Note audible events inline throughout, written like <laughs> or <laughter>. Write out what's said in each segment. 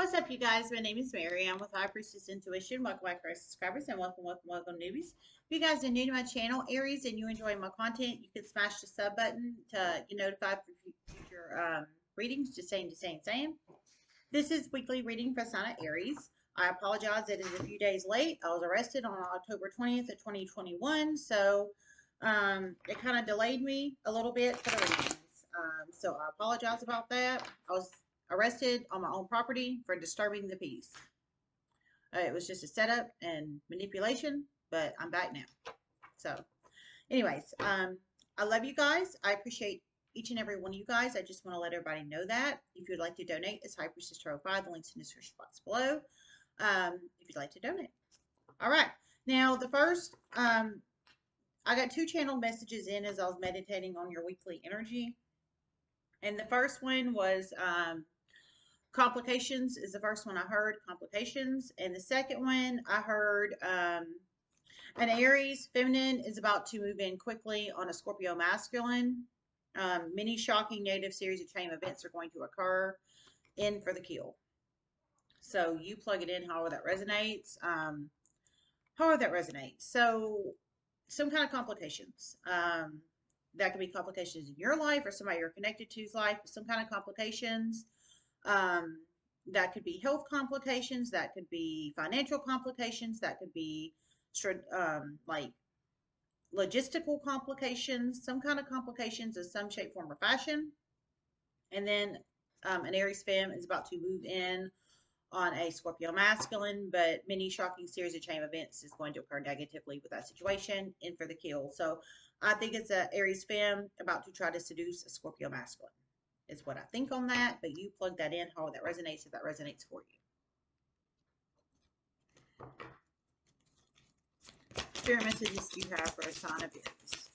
What's up, you guys? My name is Mary. I'm with High Priestess Intuition. Welcome back, our subscribers, and welcome, welcome, welcome, newbies. If you guys are new to my channel, Aries, and you enjoy my content, you can smash the sub button to get notified for future um, readings. Just saying, just saying, saying. This is weekly reading for sign Aries. I apologize. It is a few days late. I was arrested on October 20th of 2021, so um, it kind of delayed me a little bit for the readings. Um, so I apologize about that. I was arrested on my own property for disturbing the peace. Uh, it was just a setup and manipulation, but I'm back now. So, anyways, um, I love you guys. I appreciate each and every one of you guys. I just want to let everybody know that. If you'd like to donate, it's High Priestess Tarot 5. The link's in the description box below. Um, if you'd like to donate. All right. Now, the first, um, I got two channel messages in as I was meditating on your weekly energy. And the first one was um, complications is the first one I heard, complications. And the second one I heard um, an Aries feminine is about to move in quickly on a Scorpio masculine. Um, many shocking negative series of chain events are going to occur in for the kill. So you plug it in however that resonates. Um, however that resonates. So some kind of complications. Um, that could be complications in your life or somebody you're connected to's life, some kind of complications. Um, that could be health complications, that could be financial complications, that could be um, like logistical complications, some kind of complications of some shape, form, or fashion. And then um, an Aries fem is about to move in on a Scorpio masculine, but many shocking series of chain events is going to occur negatively with that situation and for the kill. So I think it's a Aries fem about to try to seduce a Scorpio masculine is what I think on that, but you plug that in how that resonates if that resonates for you. Spirit messages do you have for a sign of Aries?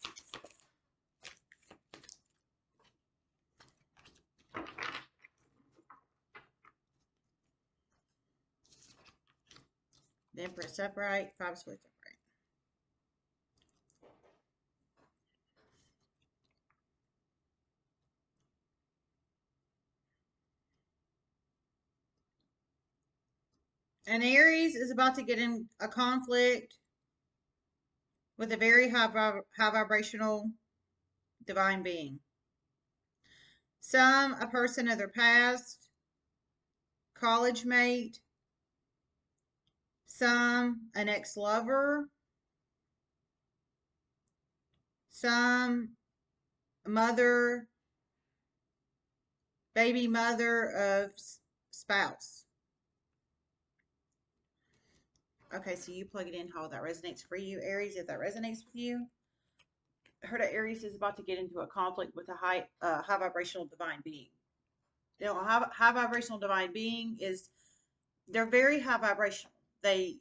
The Empress upright, five swords And Aries is about to get in a conflict with a very high, high vibrational divine being. Some, a person of their past, college mate, some, an ex-lover, some, mother, baby mother of spouse. Okay, so you plug it in how that resonates for you, Aries, if that resonates with you. Heard that Aries is about to get into a conflict with a high, uh, high vibrational divine being. You know, high, high vibrational divine being is, they're very high vibrational. They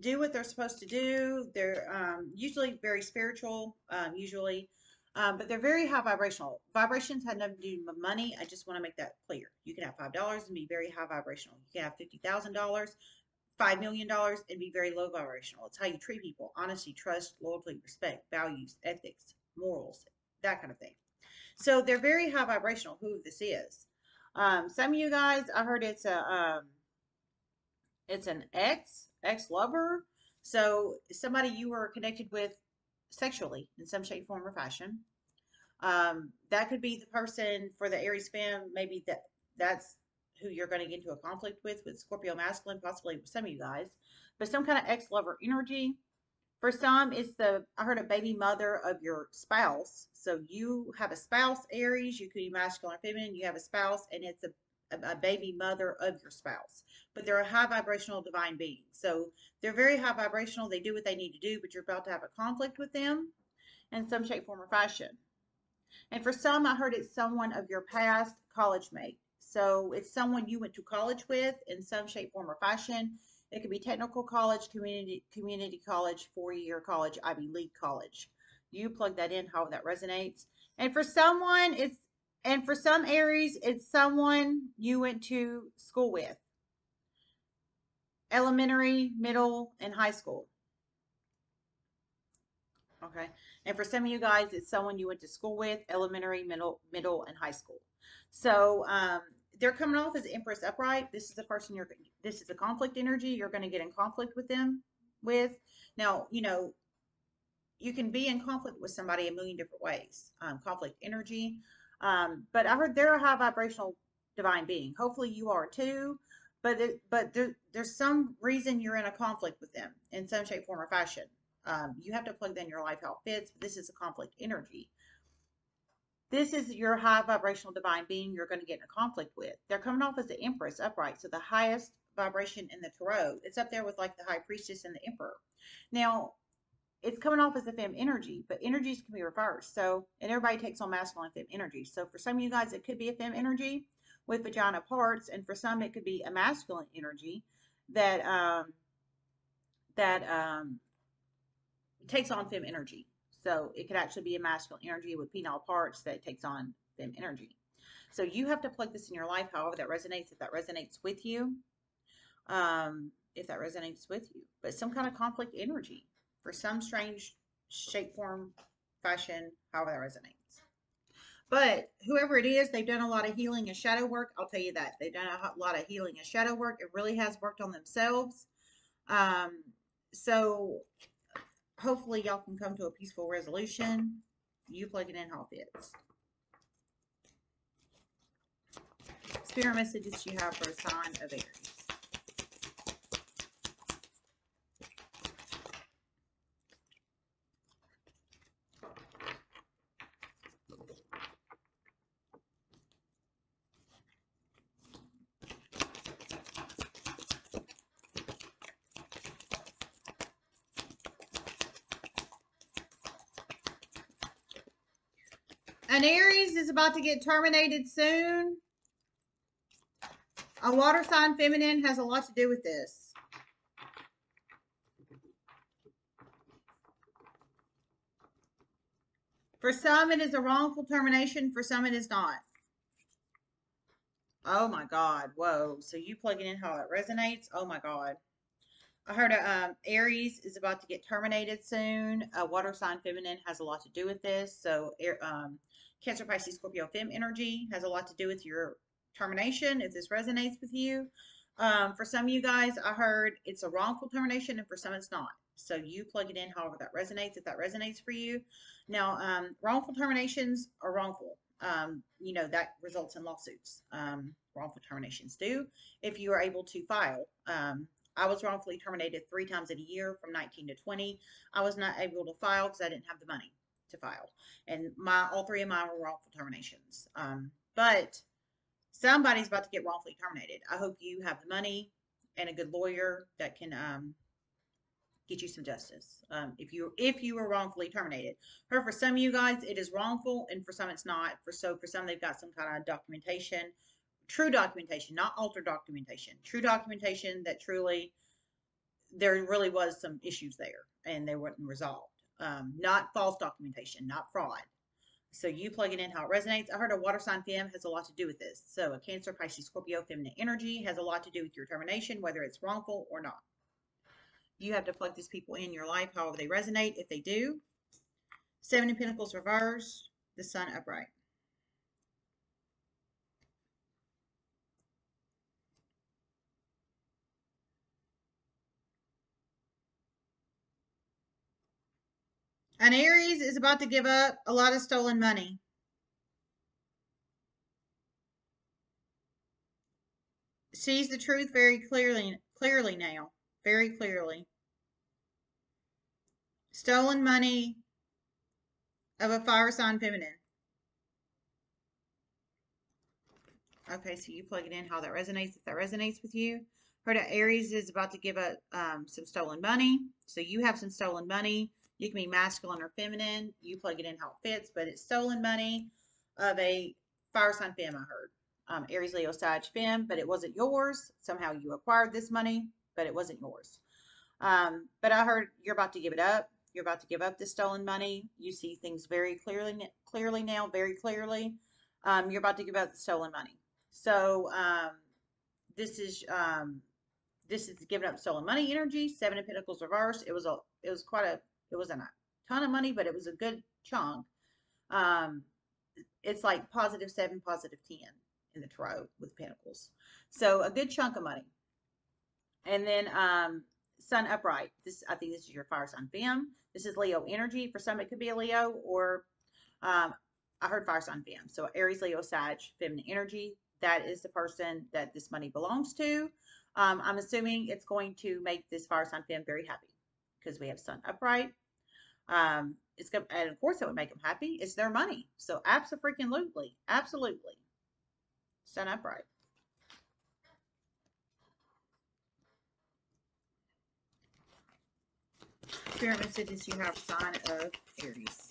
do what they're supposed to do. They're um, usually very spiritual, um, usually, um, but they're very high vibrational. Vibrations have nothing to do with money. I just want to make that clear. You can have $5 and be very high vibrational. You can have $50,000 $5 million and be very low vibrational. It's how you treat people honesty, trust, loyalty, respect, values, ethics, morals, that kind of thing. So they're very high vibrational, who this is. Um, some of you guys, I heard it's a, um, it's an ex, ex-lover. So somebody you were connected with sexually in some shape, form, or fashion. Um, that could be the person for the Aries fem. Maybe that that's who you're going to get into a conflict with, with Scorpio masculine, possibly some of you guys, but some kind of ex-lover energy. For some, it's the, I heard a baby mother of your spouse. So you have a spouse, Aries, you could be masculine or feminine, you have a spouse, and it's a, a, a baby mother of your spouse. But they're a high vibrational divine being. So they're very high vibrational. They do what they need to do, but you're about to have a conflict with them in some shape, form, or fashion. And for some, I heard it's someone of your past college mate. So it's someone you went to college with in some shape, form, or fashion. It could be technical college, community community college, four-year college, Ivy League college. You plug that in, how that resonates. And for someone, it's and for some Aries, it's someone you went to school with. Elementary, middle, and high school. Okay. And for some of you guys, it's someone you went to school with, elementary, middle, middle, and high school. So um, they're coming off as Empress upright. This is the person you're. This is a conflict energy. You're going to get in conflict with them. With now, you know, you can be in conflict with somebody a million different ways. Um, conflict energy. Um, but I heard they're a high vibrational divine being. Hopefully you are too. But it, but there, there's some reason you're in a conflict with them in some shape, form, or fashion. Um, you have to plug in your life how it fits. This is a conflict energy. This is your high vibrational divine being you're going to get in a conflict with. They're coming off as the Empress upright, so the highest vibration in the tarot. It's up there with like the High Priestess and the Emperor. Now, it's coming off as a fem energy, but energies can be reversed. So, and everybody takes on masculine fem energy. So, for some of you guys, it could be a fem energy with vagina parts, and for some, it could be a masculine energy that um, that um, takes on fem energy. So, it could actually be a masculine energy with penile parts that takes on fem energy. So, you have to plug this in your life, however that resonates. If that resonates with you, um, if that resonates with you, but some kind of conflict energy for some strange shape, form, fashion, however that resonates. But whoever it is, they've done a lot of healing and shadow work. I'll tell you that. They've done a lot of healing and shadow work. It really has worked on themselves. Um, so hopefully y'all can come to a peaceful resolution. You plug it in how it fits. Spirit messages you have for a sign of Aries. An Aries is about to get terminated soon. A water sign feminine has a lot to do with this. For some, it is a wrongful termination. For some, it is not. Oh my God. Whoa. So you plug it in how it resonates. Oh my God. I heard um, Aries is about to get terminated soon. A water sign feminine has a lot to do with this. So um, Cancer, Pisces, Scorpio, Fem energy has a lot to do with your termination if this resonates with you. Um, for some of you guys, I heard it's a wrongful termination, and for some, it's not. So you plug it in however that resonates, if that resonates for you. Now, um, wrongful terminations are wrongful. Um, you know, that results in lawsuits. Um, wrongful terminations do. If you are able to file, um, I was wrongfully terminated three times in a year from 19 to 20. I was not able to file because I didn't have the money to file. And my all three of mine were wrongful terminations. Um, but somebody's about to get wrongfully terminated. I hope you have the money and a good lawyer that can um, get you some justice. Um, if you if you were wrongfully terminated, or for some of you guys, it is wrongful, and for some, it's not. For so for some, they've got some kind of documentation, true documentation, not altered documentation, true documentation that truly there really was some issues there and they weren't resolved. Um, not false documentation, not fraud. So you plug it in how it resonates. I heard a water sign fem has a lot to do with this. So a Cancer, Pisces, Scorpio, feminine energy has a lot to do with your termination, whether it's wrongful or not. You have to plug these people in your life however they resonate. If they do, Seven of Pentacles reversed, the Sun upright. An Aries is about to give up a lot of stolen money. Sees the truth very clearly clearly now. Very clearly. Stolen money of a fire sign feminine. Okay, so you plug it in how that resonates. If that resonates with you, heard that Aries is about to give up um, some stolen money. So you have some stolen money. You can be masculine or feminine. You plug it in how it fits, but it's stolen money of a fire sign femme, I heard. Um, Aries, Leo, Sag, femme, but it wasn't yours. Somehow you acquired this money, but it wasn't yours. Um, but I heard you're about to give it up. You're about to give up this stolen money. You see things very clearly, clearly now, very clearly. Um, you're about to give up the stolen money. So um, this is um, this is giving up stolen money energy. Seven of Pentacles reverse. It was a it was quite a it wasn't a ton of money, but it was a good chunk. Um, it's like positive seven, positive 10. in the tarot with pentacles. So a good chunk of money. And then um, Sun upright. This I think this is your fire sign fem. This is Leo energy. For some, it could be a Leo or um, I heard fire sign fem. So Aries, Leo, Sag, feminine energy. That is the person that this money belongs to. Um, I'm assuming it's going to make this fire sign fem very happy because we have Sun upright. Um, it's going and of course it would make them happy. It's their money. So absolutely, absolutely. Sun upright. Spirit messages you have sign of Aries.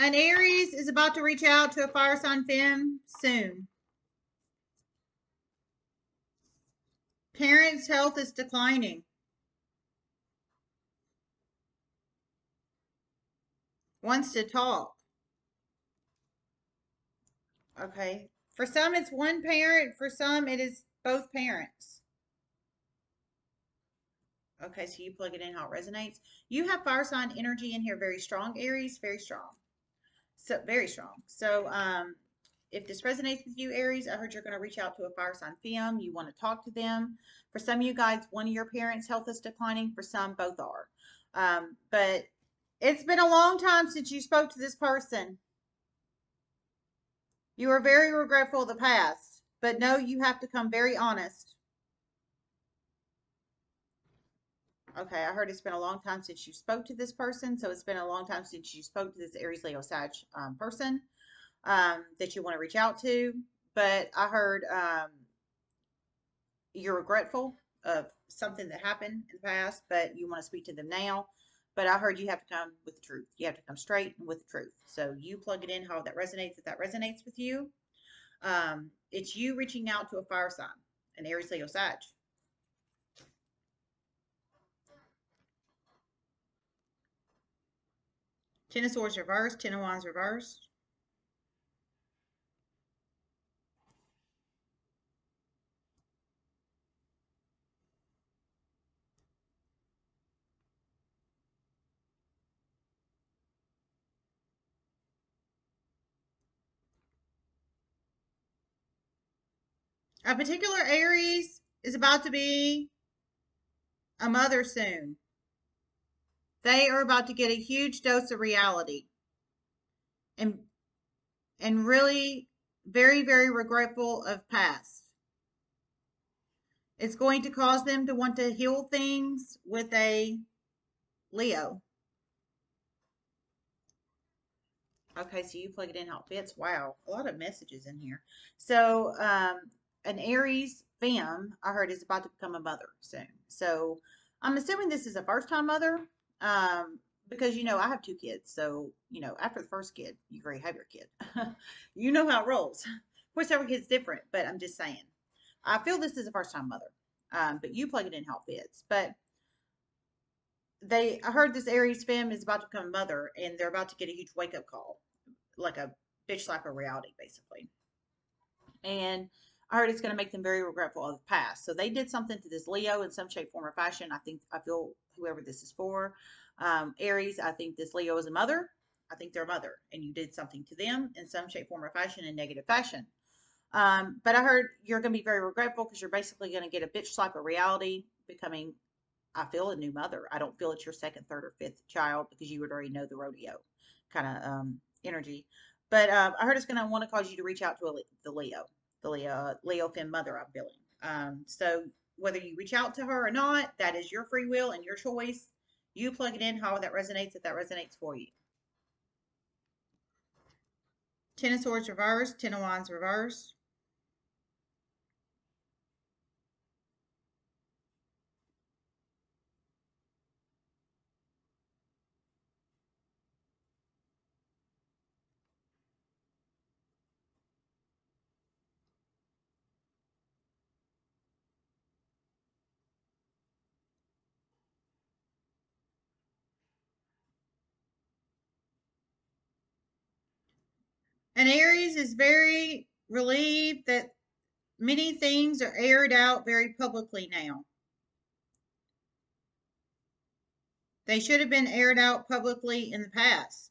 An Aries is about to reach out to a fire sign femme soon. Parents' health is declining. Wants to talk. Okay. For some, it's one parent. For some, it is both parents. Okay, so you plug it in how it resonates. You have fire sign energy in here, very strong, Aries, very strong. So very strong. So um, if this resonates with you, Aries, I heard you're going to reach out to a fire sign fem. You want to talk to them. For some of you guys, one of your parents' health is declining. For some, both are. Um, but it's been a long time since you spoke to this person. You are very regretful of the past, but know you have to come very honest. Okay, I heard it's been a long time since you spoke to this person, so it's been a long time since you spoke to this Aries, Leo, Sag um, person um, that you want to reach out to. But I heard um, you're regretful of something that happened in the past, but you want to speak to them now. But I heard you have to come with the truth. You have to come straight and with the truth. So you plug it in how that resonates. If that resonates with you, um, it's you reaching out to a fire sign, an Aries, Leo, Sag. Ten of Swords reversed, Ten of Wands reversed. A particular Aries is about to be a mother soon. They are about to get a huge dose of reality. And and really very, very regretful of past. It's going to cause them to want to heal things with a Leo. Okay, so you plug it in how it fits. Wow, a lot of messages in here. So, um, an Aries fam, I heard, is about to become a mother soon. So, I'm assuming this is a first time mother um, because you know I have two kids, so you know after the first kid, you already have your kid. <laughs> you know how it rolls. Of course, every kid's different, but I'm just saying. I feel this is a first time mother, um, but you plug it in how it fits. But they, I heard this Aries femme is about to become a mother, and they're about to get a huge wake up call, like a bitch slap of reality, basically. And I heard it's going to make them very regretful of the past. So they did something to this Leo in some shape, form, or fashion. I think I feel whoever this is for. Um, Aries, I think this Leo is a mother. I think they're a mother, and you did something to them in some shape, form, or fashion in negative fashion. Um, but I heard you're going to be very regretful because you're basically going to get a bitch slap of reality, becoming, I feel, a new mother. I don't feel it's your second, third, or fifth child because you would already know the rodeo kind of um, energy. But uh, I heard it's going to want to cause you to reach out to a, the Leo, the Leo, Leo Finn mother, I'm feeling. Um, so whether you reach out to her or not, that is your free will and your choice. You plug it in how that resonates, if that resonates for you. Ten of Swords reversed, Ten of Wands reversed. And Aries is very relieved that many things are aired out very publicly now. They should have been aired out publicly in the past.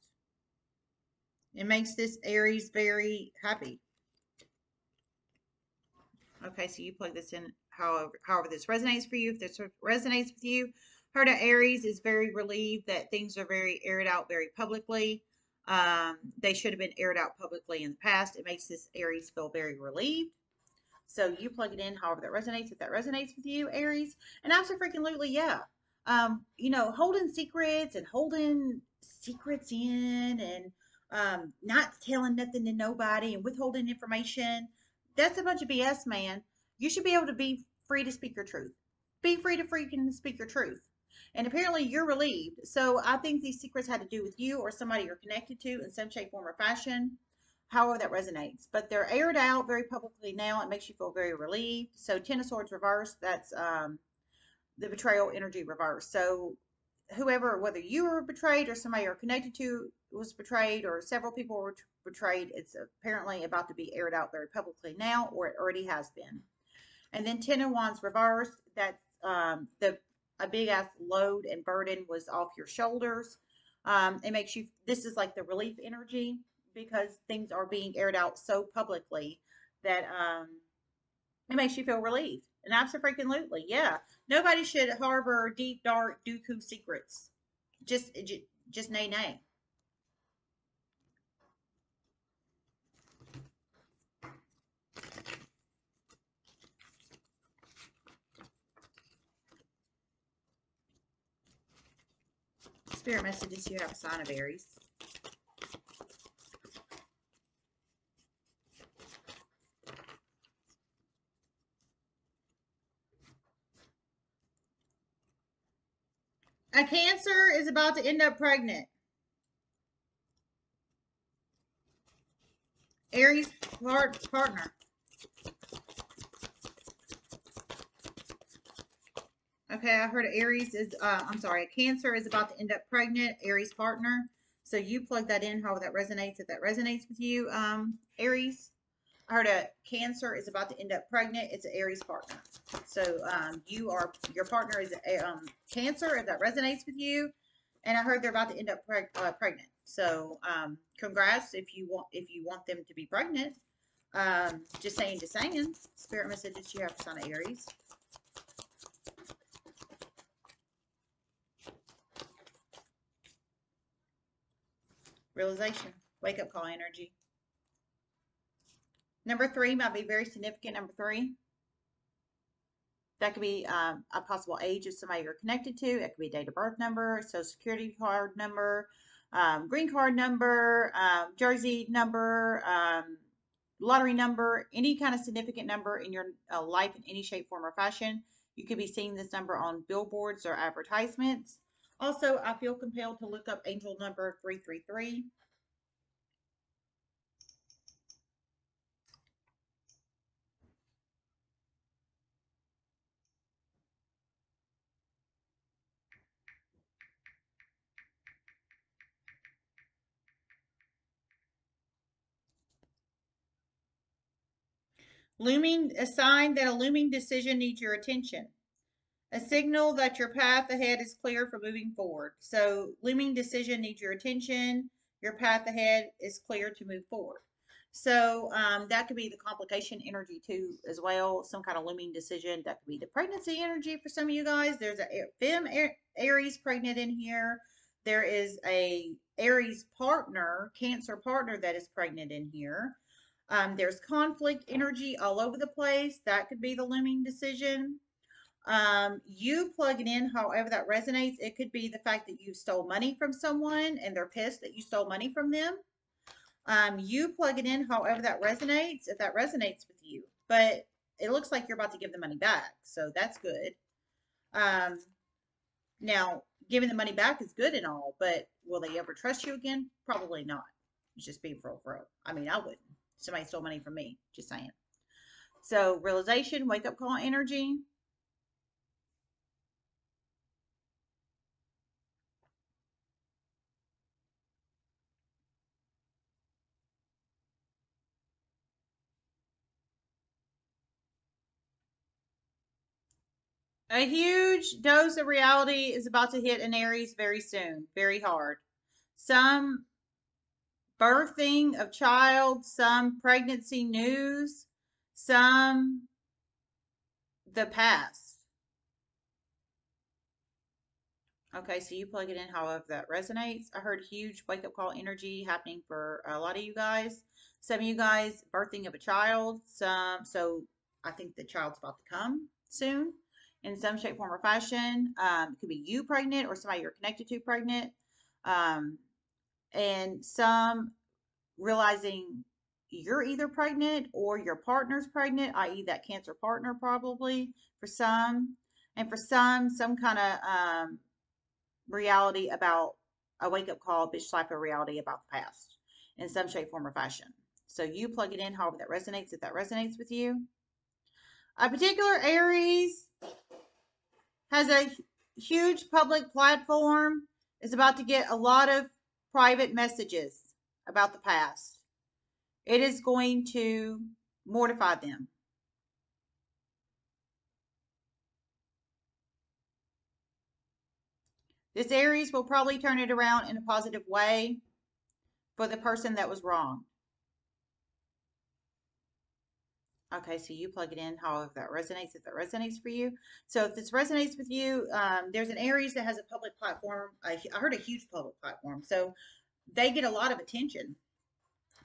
It makes this Aries very happy. Okay, so you plug this in however, however this resonates for you. If this resonates with you, Herta Aries is very relieved that things are very aired out very publicly. Um, they should have been aired out publicly in the past. It makes this Aries feel very relieved. So you plug it in however that resonates. If that resonates with you, Aries, and absolutely, yeah. Um, you know, holding secrets and holding secrets in and um, not telling nothing to nobody and withholding information. That's a bunch of BS, man. You should be able to be free to speak your truth. Be free to freaking speak your truth. And apparently you're relieved. So I think these secrets had to do with you or somebody you're connected to in some shape, form, or fashion however that resonates. But they're aired out very publicly now. It makes you feel very relieved. So Ten of Swords reversed. That's um, the betrayal energy reversed. So whoever, whether you were betrayed or somebody you're connected to was betrayed or several people were betrayed, it's apparently about to be aired out very publicly now or it already has been. And then Ten of Wands reversed. That's um, the a big ass load and burden was off your shoulders. Um, it makes you, this is like the relief energy because things are being aired out so publicly that um, it makes you feel relieved. And absolutely, yeah. Nobody should harbor deep, dark, dooku secrets. Just, just nay, nay. Spirit messages you have a sign of Aries. A Cancer is about to end up pregnant. Aries part, partner. Okay, I heard Aries is, uh, I'm sorry, a Cancer is about to end up pregnant, Aries partner. So you plug that in, how that resonates, if that resonates with you, um, Aries. I heard a Cancer is about to end up pregnant. It's an Aries partner. So um, you are your partner is a um, Cancer if that resonates with you. And I heard they're about to end up preg uh, pregnant. So um, congrats if you want if you want them to be pregnant. Um, just saying, just saying. Spirit messages you have for Son of Aries. Realization. Wake up call energy. Number three might be very significant. Number three. That could be um, a possible age of somebody you're connected to. It could be date of birth number, social security card number, um, green card number, um, jersey number, um, lottery number, any kind of significant number in your uh, life in any shape, form, or fashion. You could be seeing this number on billboards or advertisements. Also, I feel compelled to look up angel number 333. Looming, a sign that a looming decision needs your attention. A signal that your path ahead is clear for moving forward. So looming decision needs your attention. Your path ahead is clear to move forward. So um, that could be the complication energy too as well. Some kind of looming decision. That could be the pregnancy energy for some of you guys. There's a Fem Aries pregnant in here. There is a Aries partner, Cancer partner that is pregnant in here. Um, there's conflict energy all over the place. That could be the looming decision. Um, you plug it in however that resonates. It could be the fact that you stole money from someone and they're pissed that you stole money from them. Um, you plug it in however that resonates, if that resonates with you. But it looks like you're about to give the money back, so that's good. Um, now, giving the money back is good and all, but will they ever trust you again? Probably not. It's just being for real. I mean, I wouldn't. Somebody stole money from me, just saying. So, realization, wake up call energy. A huge dose of reality is about to hit an Aries very soon, very hard. Some birthing of child, some pregnancy news, some the past. Okay, so you plug it in however that resonates. I heard huge wake up call energy happening for a lot of you guys. Some of you guys birthing of a child. Some so I think the child's about to come soon in some shape, form, or fashion. Um, it could be you pregnant or somebody you're connected to pregnant. Um, and some realizing you're either pregnant or your partner's pregnant, i.e., that cancer partner, probably for some. And for some, some kind of um, reality about a wake up call, bitch slap of reality about the past in some shape, form, or fashion. So you plug it in however that resonates, if that resonates with you. A particular Aries has a huge public platform, is about to get a lot of private messages about the past. It is going to mortify them. This Aries will probably turn it around in a positive way for the person that was wrong. Okay, so you plug it in however that resonates, if that resonates for you. So if this resonates with you, um, there's an Aries that has a public platform. I, I heard a huge public platform. So they get a lot of attention,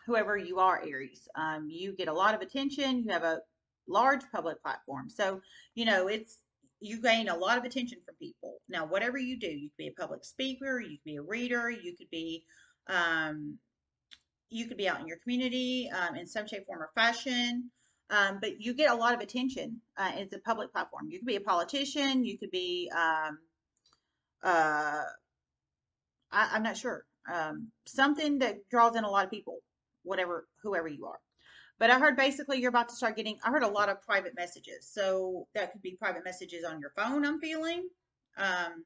whoever you are, Aries. Um, you get a lot of attention. You have a large public platform. So, you know, it's, you gain a lot of attention from people. Now, whatever you do, you could be a public speaker, you could be a reader, you could be, um, you could be out in your community um, in some shape, form, or fashion. Um, but you get a lot of attention. Uh, it's a public platform. You could be a politician. You could be, um, uh, I, am not sure, um, something that draws in a lot of people, whatever, whoever you are. But I heard basically you're about to start getting, I heard a lot of private messages. So that could be private messages on your phone, I'm feeling, um,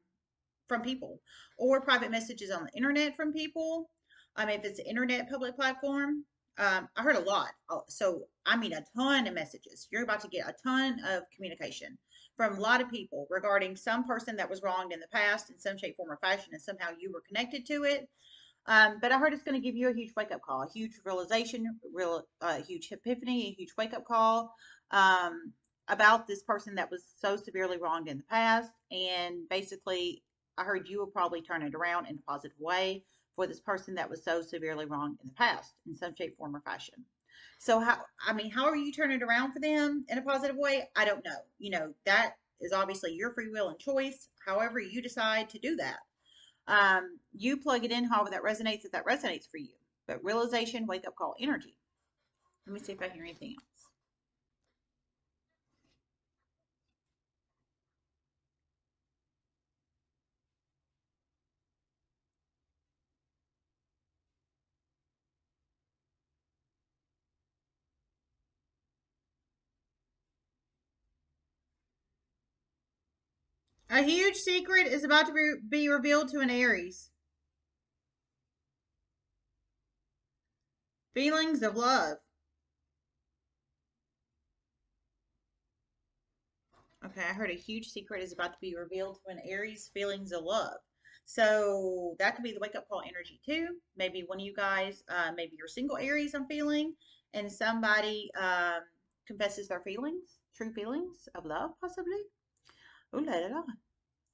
from people, or private messages on the internet from people. I mean, if it's an internet public platform, um, I heard a lot. So, I mean, a ton of messages. You're about to get a ton of communication from a lot of people regarding some person that was wronged in the past in some shape, form, or fashion, and somehow you were connected to it. Um, but I heard it's going to give you a huge wake up call, a huge realization, real, uh, huge epiphany, a huge wake up call um, about this person that was so severely wronged in the past. And basically, I heard you will probably turn it around in a positive way for this person that was so severely wronged in the past in some shape, form, or fashion. So how, I mean, how are you turning it around for them in a positive way? I don't know. You know, that is obviously your free will and choice, however you decide to do that. Um, you plug it in however that resonates, if that resonates for you. But realization, wake up call, energy. Let me see if I hear anything else. A huge secret is about to be revealed to an Aries. Feelings of love. Okay, I heard a huge secret is about to be revealed to an Aries feelings of love. So that could be the wake up call energy too. Maybe one of you guys, uh, maybe you're single Aries, I'm feeling, and somebody um, confesses their feelings, true feelings of love, possibly. Ooh la la la.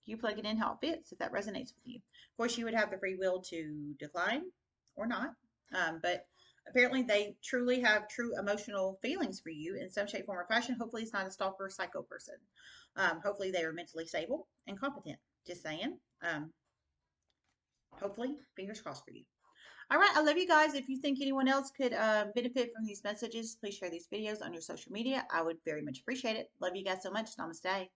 You plug it in how it fits if that resonates with you. Of course, you would have the free will to decline or not. Um, but apparently, they truly have true emotional feelings for you in some shape, form, or fashion. Hopefully, it's not a stalker psycho person. Um, hopefully, they are mentally stable and competent. Just saying. Um, hopefully, fingers crossed for you. All right, I love you guys. If you think anyone else could uh, benefit from these messages, please share these videos on your social media. I would very much appreciate it. Love you guys so much. Namaste.